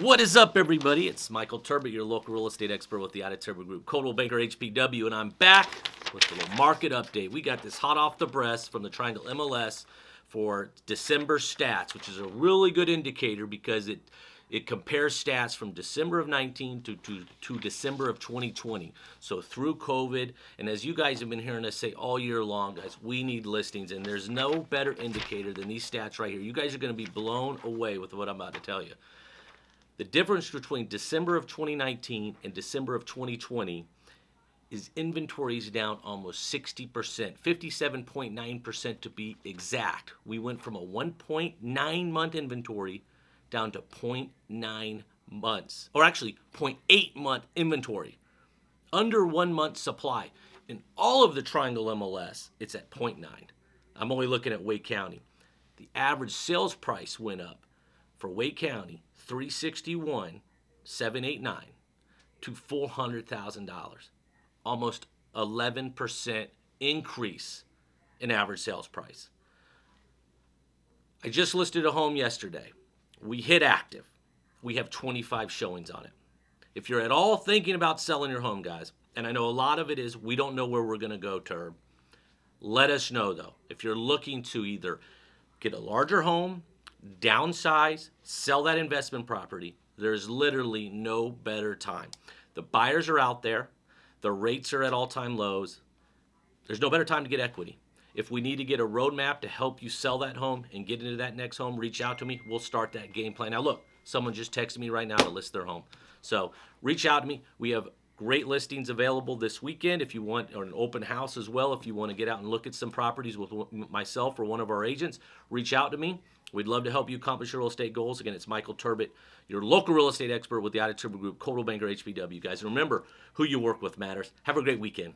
What is up, everybody? It's Michael Terbet, your local real estate expert with the Ida Terbet Group, Coldwell Banker HPW, and I'm back with a little market update. We got this hot off the press from the Triangle MLS for December stats, which is a really good indicator because it it compares stats from December of 19 to, to, to December of 2020. So through COVID, and as you guys have been hearing us say all year long, guys, we need listings, and there's no better indicator than these stats right here. You guys are going to be blown away with what I'm about to tell you. The difference between December of 2019 and December of 2020 is inventories down almost 60%, 57.9% to be exact. We went from a 1.9 month inventory down to 0.9 months, or actually 0.8 month inventory, under one month supply. In all of the Triangle MLS, it's at 0.9. I'm only looking at Wake County. The average sales price went up for Wake County 361 789 to $400,000. Almost 11% increase in average sales price. I just listed a home yesterday. We hit active. We have 25 showings on it. If you're at all thinking about selling your home, guys, and I know a lot of it is we don't know where we're going to go, Terb. Let us know though. If you're looking to either get a larger home, downsize, sell that investment property, there's literally no better time. The buyers are out there, the rates are at all time lows. There's no better time to get equity. If we need to get a roadmap to help you sell that home and get into that next home, reach out to me. We'll start that game plan. Now, look, someone just texted me right now to list their home. So reach out to me. We have great listings available this weekend if you want, or an open house as well. If you want to get out and look at some properties with myself or one of our agents, reach out to me. We'd love to help you accomplish your real estate goals. Again, it's Michael Terbet, your local real estate expert with the Ida Terbet Group, Coldwell Banker HPW. Guys, And remember who you work with matters. Have a great weekend.